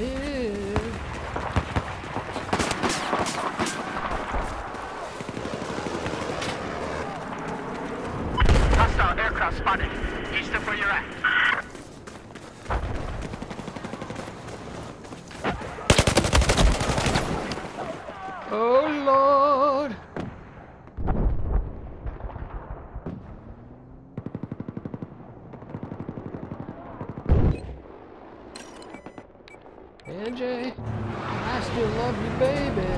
Here I still love you, baby.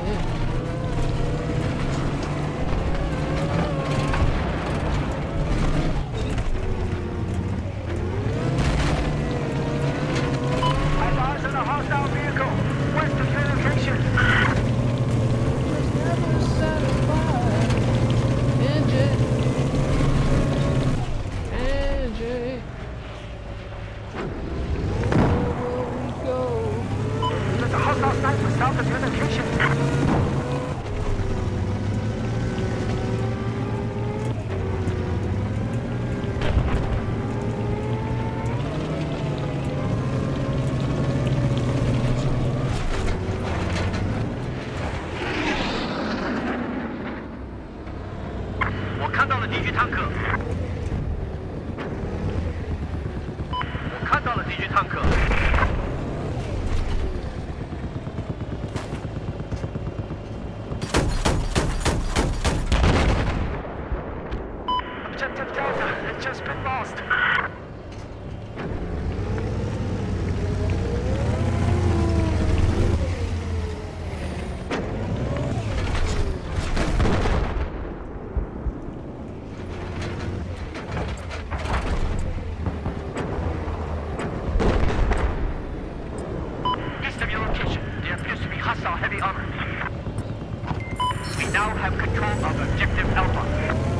看到了敌军坦克。我看到了敌军坦克。heavy armor. We now have control of Objective Alpha.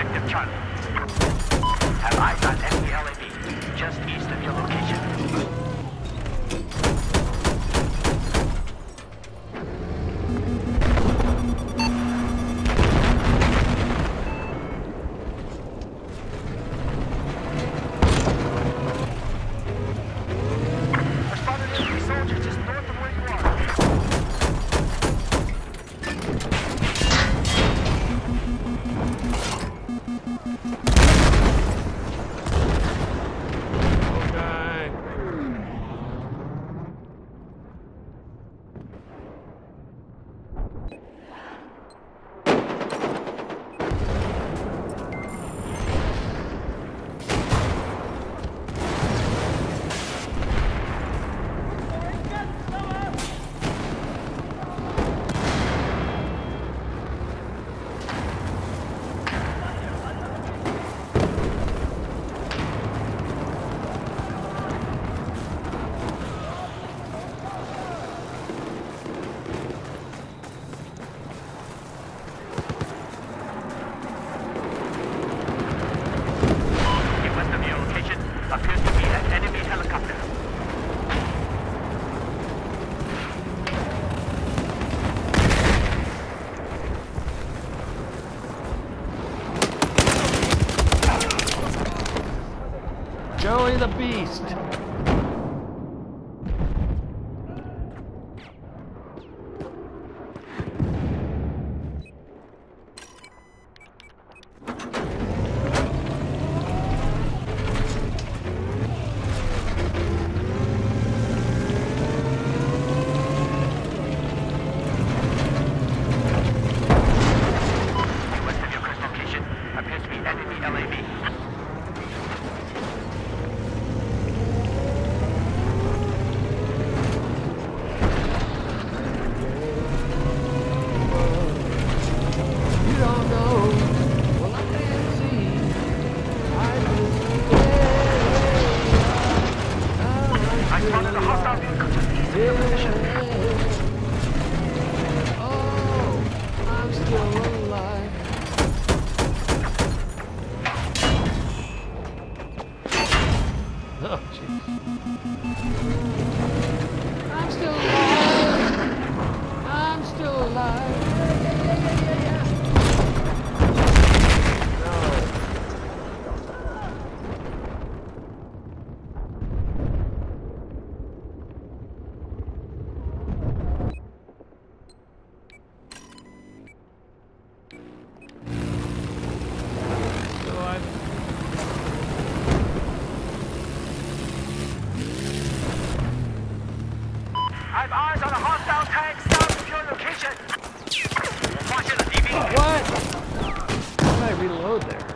objective Charlie. Christ. I have eyes on a hostile tank south of your location. Oh, what? How did I reload there?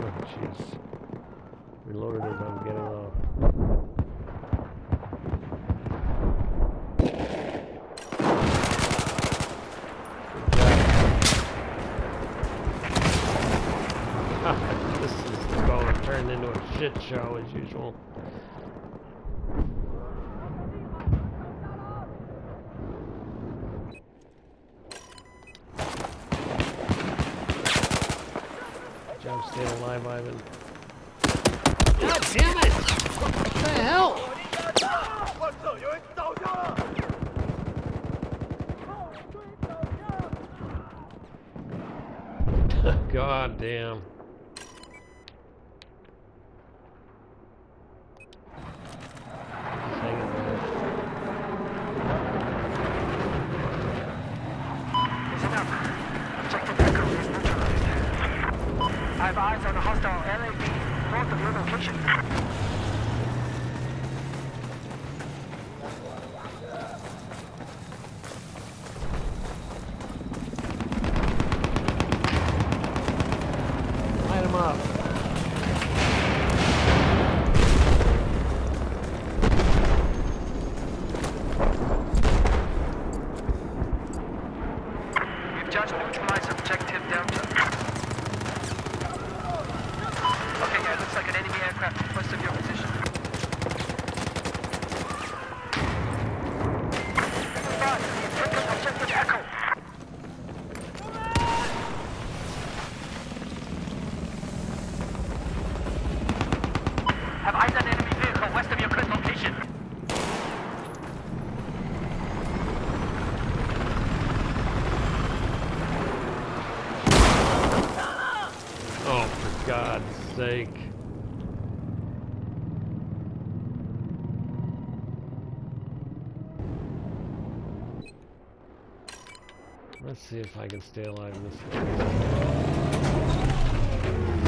Oh, jeez. Reloaded as I'm getting off. this is going to turn into a shit show as usual. Alive, God damn it! What the hell? God damn. Just hanging there. Listen up. Objective Echo is neutralized. I have eyes on a hostile LAV north of your location. Light him up. We've just neutralized objective Delta. Okay, yeah, it looks like an enemy aircraft west of your position. Five, take up objective Echo. Have eyes on enemy vehicle west of your current location. Oh, for God's sake. Let's see if I can stay alive in this. Okay,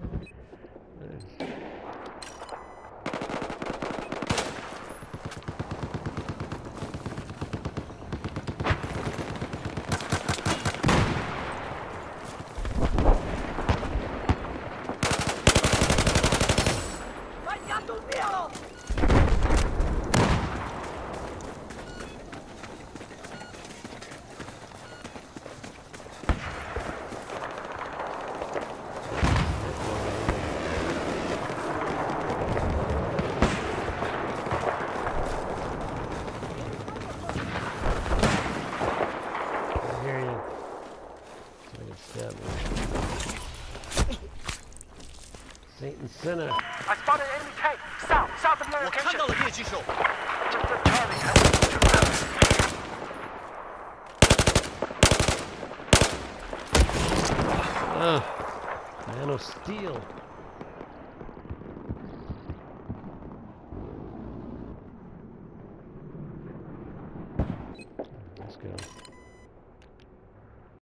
Ah, man of steel.